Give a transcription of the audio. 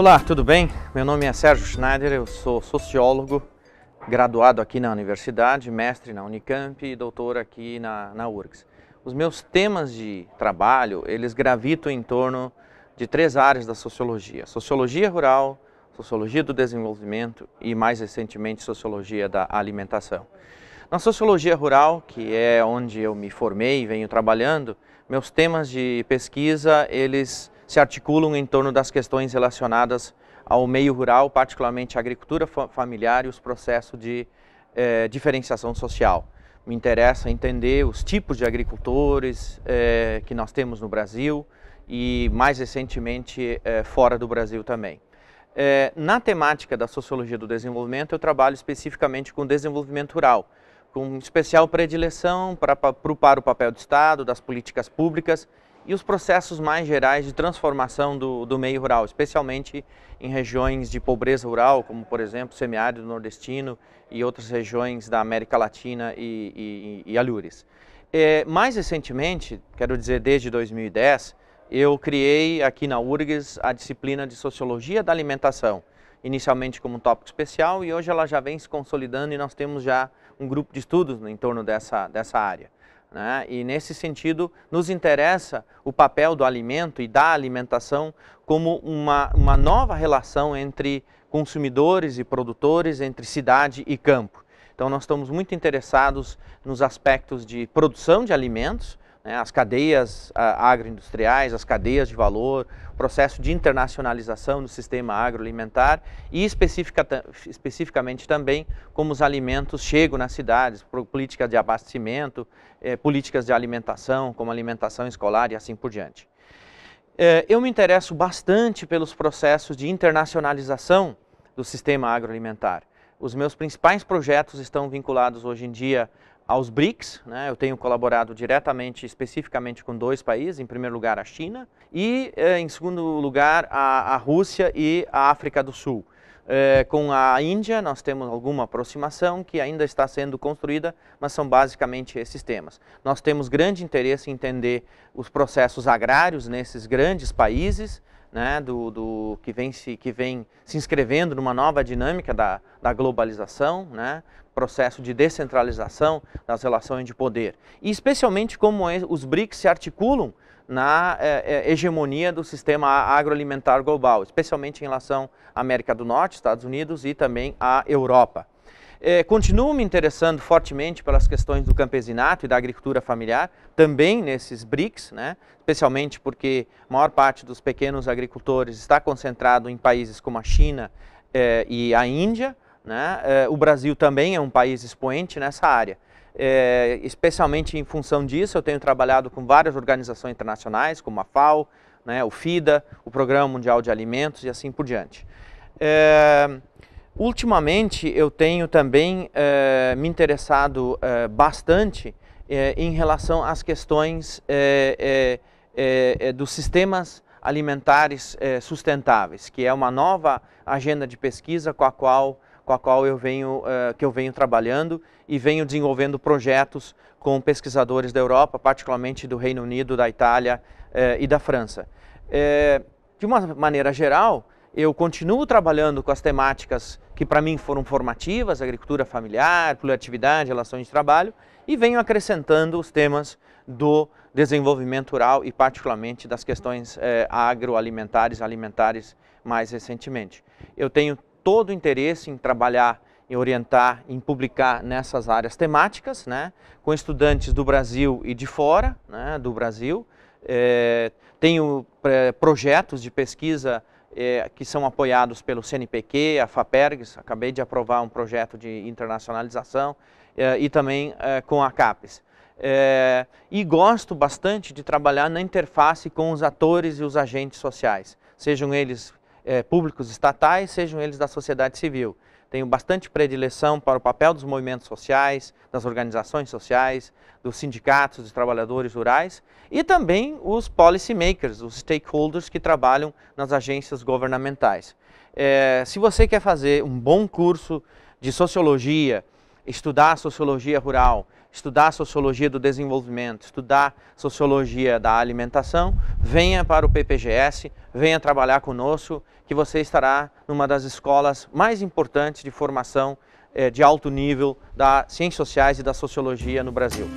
Olá, tudo bem? Meu nome é Sérgio Schneider, eu sou sociólogo, graduado aqui na universidade, mestre na Unicamp e doutor aqui na, na URGS. Os meus temas de trabalho, eles gravitam em torno de três áreas da sociologia. Sociologia rural, sociologia do desenvolvimento e, mais recentemente, sociologia da alimentação. Na sociologia rural, que é onde eu me formei e venho trabalhando, meus temas de pesquisa, eles se articulam em torno das questões relacionadas ao meio rural, particularmente a agricultura familiar e os processos de eh, diferenciação social. Me interessa entender os tipos de agricultores eh, que nós temos no Brasil e, mais recentemente, eh, fora do Brasil também. na temática da sociologia do desenvolvimento, eu trabalho especificamente com desenvolvimento rural, com especial predileção para, para o papel do Estado, das políticas públicas e os processos mais gerais de transformação do, do meio rural, especialmente em regiões de pobreza rural, como por exemplo semiárido nordestino e outras regiões da América Latina e, e, e Alures. É, mais recentemente, quero dizer desde 2010, eu criei aqui na URGS a disciplina de Sociologia da Alimentação, inicialmente como um tópico especial e hoje ela já vem se consolidando e nós temos já um grupo de estudos em torno dessa, dessa área. Né? E nesse sentido, nos interessa o papel do alimento e da alimentação como uma, uma nova relação entre consumidores e produtores, entre cidade e campo. Então, nós estamos muito interessados nos aspectos de produção de alimentos, né, as cadeias agroindustriais, as cadeias de valor, o processo de internacionalização do sistema agroalimentar e especifica, especificamente também como os alimentos chegam nas cidades, políticas de abastecimento, eh, políticas de alimentação, como alimentação escolar e assim por diante. Eh, eu me interesso bastante pelos processos de internacionalização do sistema agroalimentar. Os meus principais projetos estão vinculados hoje em dia aos BRICS. Né? Eu tenho colaborado diretamente, especificamente com dois países, em primeiro lugar a China e, eh, em segundo lugar, a, a, Rússia e a África do Sul. Eh, com a Índia nós temos alguma aproximação que ainda está sendo construída, mas são basicamente esses temas. Nós temos grande interesse em entender os processos agrários nesses grandes países, né, do, do, que, vem se, que vem se inscrevendo numa nova dinâmica da, da globalização, né, processo de descentralização das relações de poder. E especialmente como os BRICS se articulam na é, é, hegemonia do sistema agroalimentar global, especialmente em relação à América do Norte, Estados Unidos e também à Europa. É, continuo me interessando fortemente pelas questões do campesinato e da agricultura familiar, também nesses BRICS, né? especialmente porque a maior parte dos pequenos agricultores está concentrado em países como a China é, e a Índia. Né? É, o Brasil também é um país expoente nessa área. É, especialmente em função disso, eu tenho trabalhado com várias organizações internacionais, como a FAO, né, o FIDA, o Programa Mundial de Alimentos e assim por diante. É, Ultimamente eu tenho também eh, me interessado eh, bastante eh, em relação às questões dos sistemas alimentares sustentáveis, que é uma nova agenda de pesquisa com a qual, com a qual eu venho, que eu venho trabalhando e venho desenvolvendo projetos com pesquisadores da Europa, particularmente do Reino Unido, da Itália e da França. de uma maneira geral, eu continuo trabalhando com as temáticas que para mim foram formativas, agricultura familiar, pluriatividade, relações de trabalho, e venho acrescentando os temas do desenvolvimento rural e particularmente das questões eh, agroalimentares, alimentares mais recentemente. Eu tenho todo o interesse em trabalhar, em orientar, em publicar nessas áreas temáticas, né, com estudantes do Brasil e de fora né, do Brasil. Eh, tenho eh, projetos de pesquisa é, que são apoiados pelo CNPq, a FAPERGS, acabei de aprovar um projeto de internacionalização, é, e também é, com a CAPES. É, e gosto bastante de trabalhar na interface com os atores e os agentes sociais, sejam eles é, públicos estatais, sejam eles da sociedade civil tenho bastante predileção para o papel dos movimentos sociais, das organizações sociais, dos sindicatos, dos trabalhadores rurais e também os policy makers, os stakeholders que trabalham nas agências governamentais. É, se você quer fazer um bom curso de sociologia, estudar sociologia rural, estudar sociologia do desenvolvimento, estudar sociologia da alimentação, venha para o PPGS, venha trabalhar conosco, que você estará numa das escolas mais importantes de formação eh, de alto nível das ciências sociais e da sociologia no Brasil.